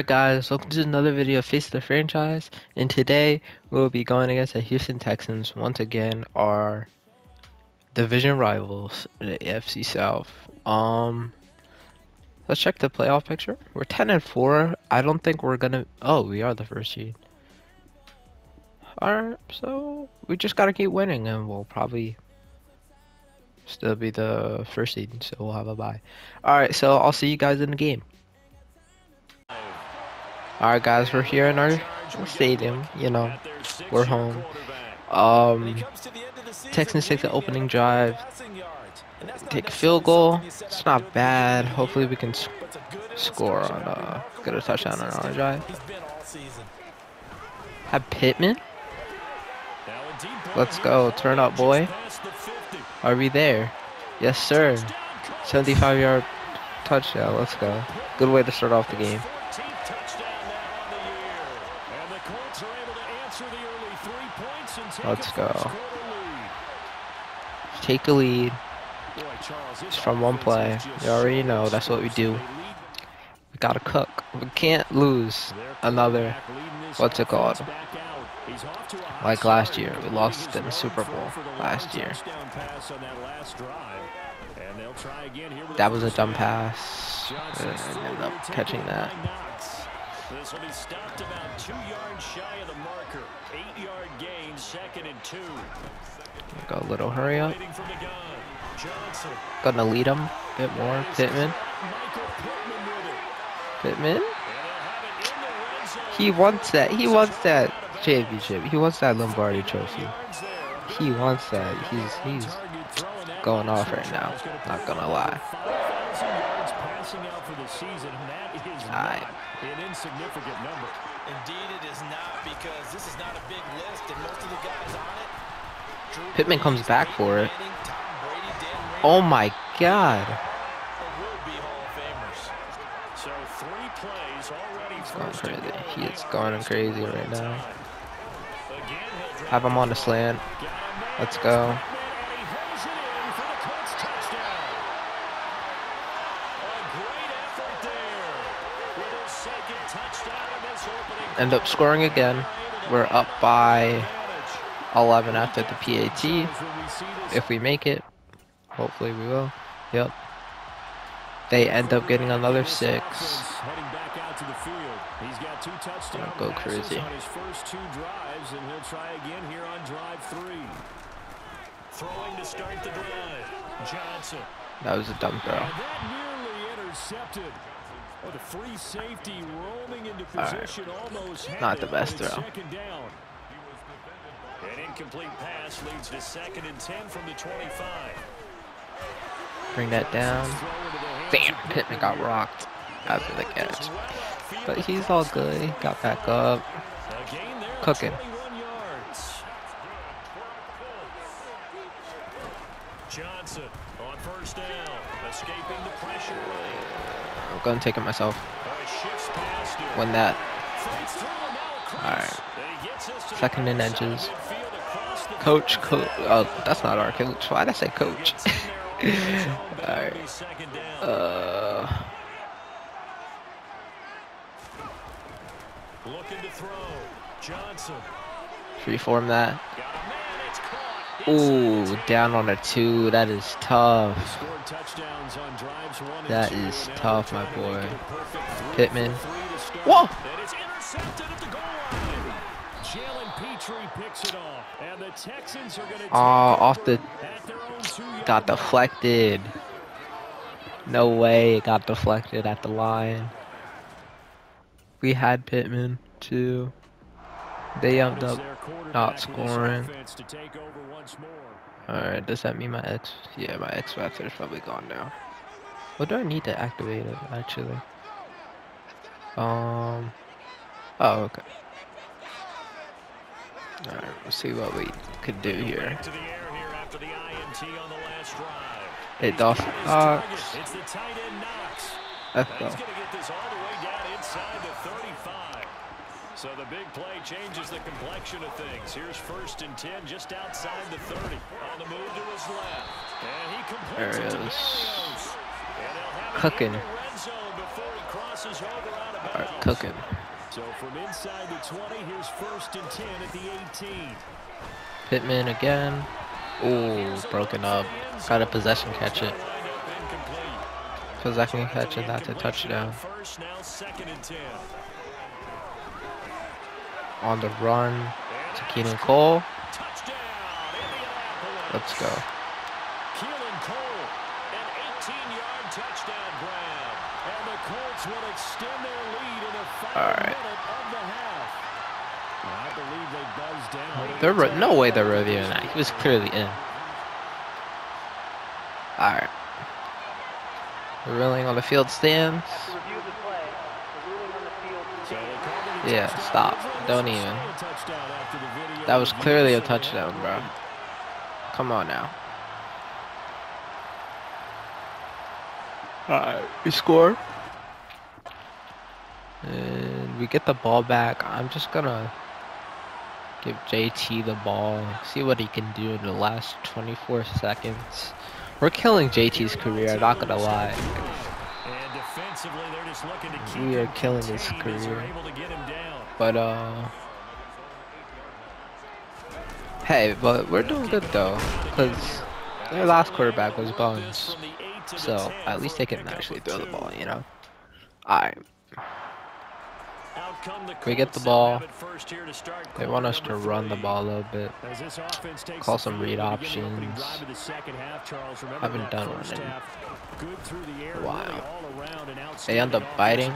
Alright guys, welcome to another video of Face of the Franchise, and today we'll be going against the Houston Texans, once again, our division rivals in the AFC South. Um, let's check the playoff picture. We're 10 and 4. I don't think we're gonna, oh, we are the first seed. Alright, so we just gotta keep winning and we'll probably still be the first seed, so we'll have a bye. Alright, so I'll see you guys in the game. Alright guys, we're here in our stadium, you know, we're home. Um, Texans take the opening drive, take a field goal, it's not bad, hopefully we can score on, uh, get a touchdown on our drive. Have Pittman? Let's go, turn up boy. Are we there? Yes sir. 75 yard touchdown, let's go. Good way to start off the game. Let's go. Take the lead. It's from one play. You already know that's what we do. We gotta cook. We can't lose another. What's it called? Like last year, we lost in the Super Bowl last year. That was a dumb pass. I ended up catching that. This will be stopped about two yards shy of the marker. Eight yard gain, second and two. Got a little hurry up. Gonna lead him a bit more. Pittman. Pittman. He wants that. He wants that championship. He wants that Lombardi trophy. He wants that. He's he's going off right now. Not gonna lie. Alright an insignificant number. Indeed, it is not because this is not a big list, and most of the guys on it. Drew Pittman comes back for it. Oh my God. He's going crazy. He is going crazy right now. Have him on the slant. Let's go. End up scoring again. We're up by 11 after the PAT. If we make it, hopefully we will. Yep. They end up getting another six. Go crazy. That was a dumb throw. Right. almost not the best throw. An incomplete pass leads to second and 10 from the 25. Bring that down. Damn, Pittman got rocked after the catch. But he's all good. He got back up. Cooking. Johnson down, escaping the pressure. I'm gonna take it myself. Win that. Alright. Second in edges. Coach, coach. Oh, that's not our coach. Why'd I say coach? Alright. Uh. Looking to throw. Johnson. Freeform that. Ooh, down on a two. That is tough. That is tough, my boy. Pittman. Whoa! Oh, off the... Got deflected. No way it got deflected at the line. We had Pittman, too. They ended up not scoring. Alright, does that mean my X? Yeah, my X Factor is probably gone now. What do I need to activate it, actually? Um. Oh, okay. Alright, let's see what we could do here. Hey, Dawson Knox. Go. So the big play changes the complexion of things. Here's first and 10 just outside the 30. On the move to his left. And he completes there it. Cooking. over out of Alright, cooking. So from inside the 20, here's first and 10 at the 18. Pittman again. Ooh, broken up. Got a possession catch it. Lined up incomplete. Possession catch it, that's a touchdown. First, now second and 10. On the run to Keelan Cole. Touchdown, Let's go. Keelan Cole, an 18-yard touchdown grab. And the Colts will extend their lead in the final All right. minute of the half. I believe they buzzed down. They're no way they're reviewing that. He was clearly in. Alright. Ruling on the field stands. To review the play, the ruling on the field So they called it a Yeah, stop. Don't even. a touchdown after the video That was clearly a touchdown, bro. Come on now. Alright, we score. And we get the ball back. I'm just gonna give JT the ball, see what he can do in the last 24 seconds. We're killing JT's career, not gonna lie. And defensively, they're just looking to keep We are killing his career. able to get him down. But, uh. Hey, but we're doing good though, because their last quarterback was Bones. From the eight to the So at least they can actually throw the ball, you know? Alright, Out come the We get the ball. have it first here to start they want us to run the ball a little bit. As this offense takes Call some read to begin the opening options. drive of the second half, Charles. Remember Haven't done one in good through the air, a while. all around an They end up biting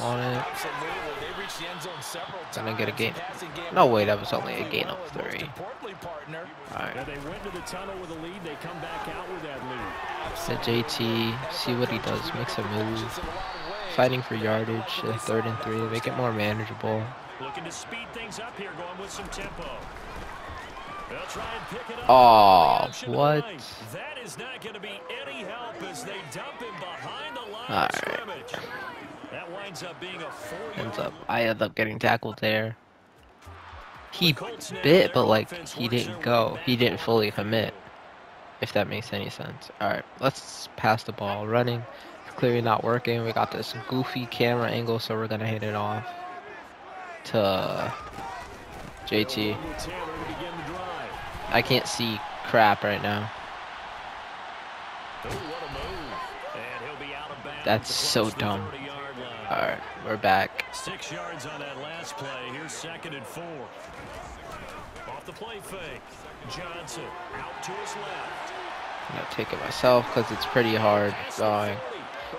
on it. Absolutely. They reached the end zone several Gonna get a gain. No way, that was only a gain of three. importantly, partner, Yeah, Alright, they went to the tunnel with a lead. They come back out with that lead. the JT, see what he does, makes a move. Fighting for yardage, uh, third and three, make it more manageable. Looking to speed things up here, going with some tempo. They'll try and pick it up. Aw, The option to the what? That is not going to be any help as they dump him behind the line Alright. scrimmage. That winds up being a four Ends up, I end up getting tackled there. He bit, but like, he didn't go. He didn't fully commit. If that makes any sense. Alright, let's pass the ball. Running, clearly not working. We got this goofy camera angle, so we're gonna hit it off to JT. I can't see crap right now. That's so dumb. Alright, we're back. Six yards on that last play. Here's second and four. Off the play fake. Johnson out to his left. I'm gonna take it myself because it's pretty hard throwing.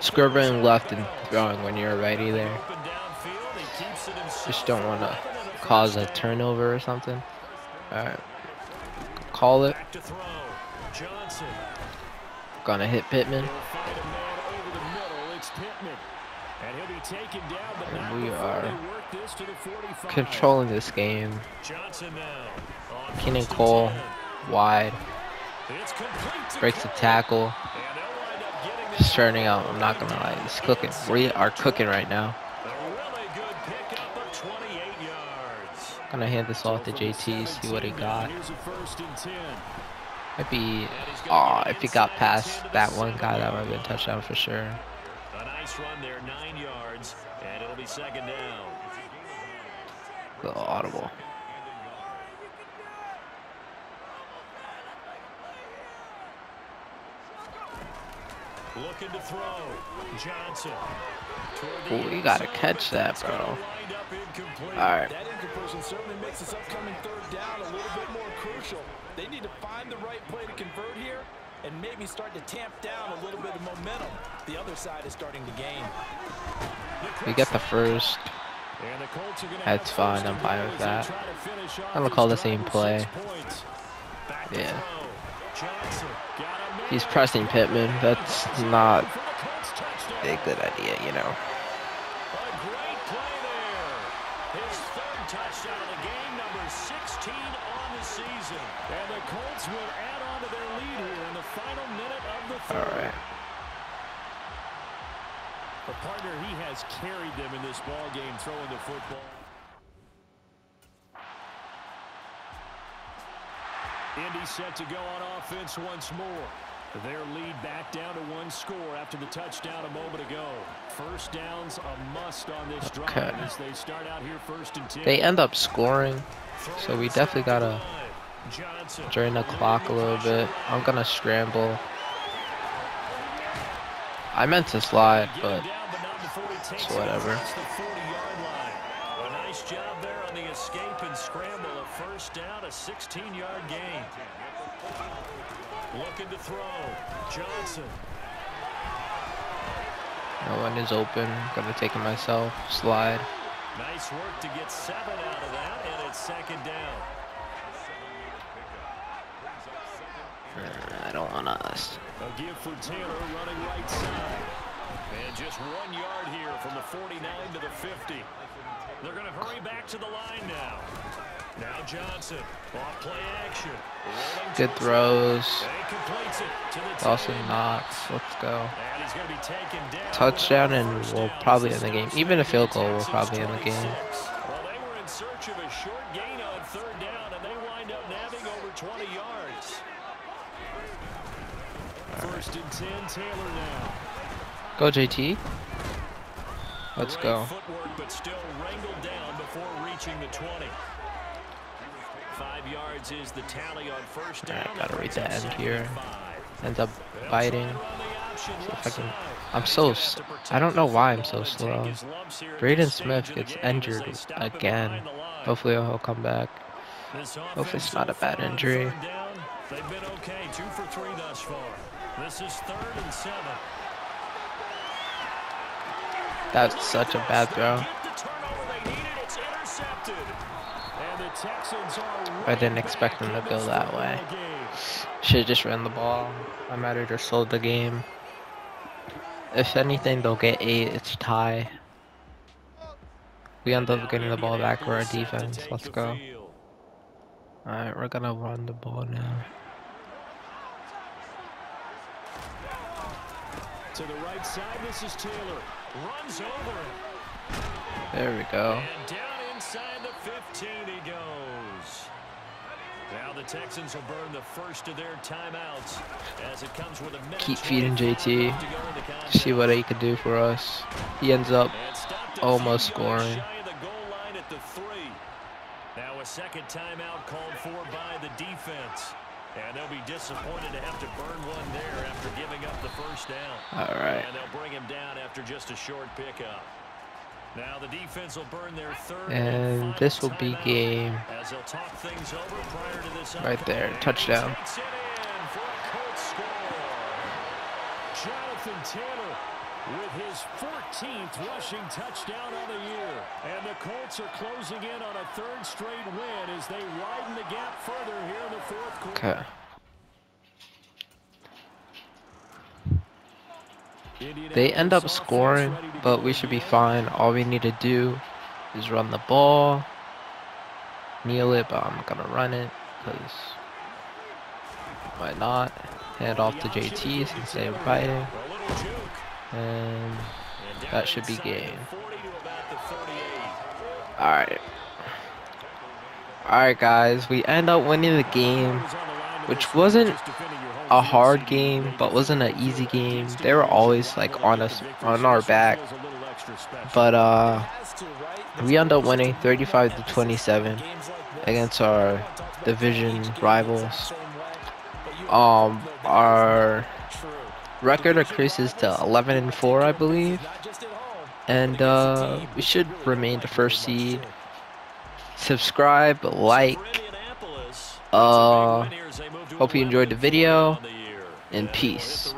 Scribbling left and throwing when you're righty there. Just don't want to a cause a turnover or something. Alright. Call it. Gonna hit Pittman. A. And we are they work this to the 45. Controlling this game. Keelan Cole wide. Breaks the tackle. Just turning out. I'm not gonna lie. It's cooking. We are cooking right now. A really good pickup of 28 yards. Gonna hand this off to JT. See what he got. Here's a first and 10. Might be. Aw, if he got past that one guy, that would have been a touchdown for sure. A nice run there, nine yards, and it'll be second down. Audible. Looking to throw. Johnson. Ooh, you gotta catch that, bro. wind up incomplete. Alright. that incompletion certainly makes this upcoming third down a little bit more crucial. They need to find the right play to convert here and maybe start to tamp down a little bit of momentum. The other side is starting to gain. We get the first. And the Colts are gonna That's fine, I'm fine with that. try to finish off I'm gonna call the same play. six points. Back to Yeah. He's pressing Pittman. That's not a good idea, you know. A great play there. His third touchdown of the game, number 16 on the season. And the Colts will add on to their lead here in the final minute of the third. Alright. A partner, he has carried them in this ball game, throwing the football. Indy set to go on offense once more. Their lead back down to one score after the touchdown a moment ago. First downs a must on this drive Okay. as they start out here first and ten. They end up scoring, so we definitely gotta drain the clock a little bit. I'm gonna scramble. I meant to slide, but down, but not before he takes it's whatever. Across the 40-yard line. A nice job there on the escape and scramble. A first down, a 16-yard gain. Looking to throw. Johnson. no one is open. Gonna take it myself. Slide. Nice work to get seven out of that, and it's second down. I don't want us. A give for Taylor running right side. And just one yard here from the 49 to the 50. They're going to hurry back to the line now. Now Johnson, off play action. Rolling Good throws. right. And completes it to the Dawson tight. Knox. Let's go. And he's going to be taken down. Touchdown and we'll probably end the game. Even a field goal, we're probably in the game. Well, they were in search of a short gain on third down, and they wind up nabbing over 20 yards. First and 10, Taylor now. Go JT. The 20. Five yards is the tally on first down. Alright, gotta read the end here. Ends up biting. try to run the option See if I can- I'm so. gonna s- have to protect I don't know why I'm so slow. his lumps here at Braden Smith stage of the gets injured they stop him again. behind the line. Hopefully he'll come back. Hopefully it's not a bad injury. They've been okay, two for three thus far. This is third and seven. That's such a bad throw. I didn't expect them to go that way. Should've just ran the ball. I might have just sold the game. If anything, they'll get eight. It's tie. We end up getting the ball back for our defense. Let's go. Alright, we're gonna run the ball now. To the right side, this is Taylor. Runs over him. There we go. And down inside the 15 he goes. Now the Texans will burn the first of their timeouts as it comes with a minute Keep feeding JT. to go in the contest. See what he could do for us. He ends up And stopped a almost scoring. the goal line at the three. Now a second timeout called for by the defense. And they'll be disappointed to have to burn one there after giving up the first down. alright. And they'll bring him down after just a short pickup. Now the defense will burn their third And final this will be game. As they'll talk things over prior to this Right there, touchdown. Takes it in for a Colts score. Jonathan Taylor with his 14th rushing touchdown on the year. And the Colts are closing in on a third straight win as they widen the gap further here in the fourth quarter. Okay. They end up scoring, but we should be fine. All we need to do is run the ball, kneel it, but I'm gonna run it because why not? Hand off to JT since they're biting, and that should be game. Alright. Alright, guys, we end up winning the game, which wasn't a hard game, but wasn't an easy game. They were always like on us, on our back. But uh, we end up winning 35 to 27 against our division rivals. Um, our record increases to 11 and 4, I believe, and uh, we should remain the first seed. Subscribe, like, uh, hope you enjoyed the video, and peace.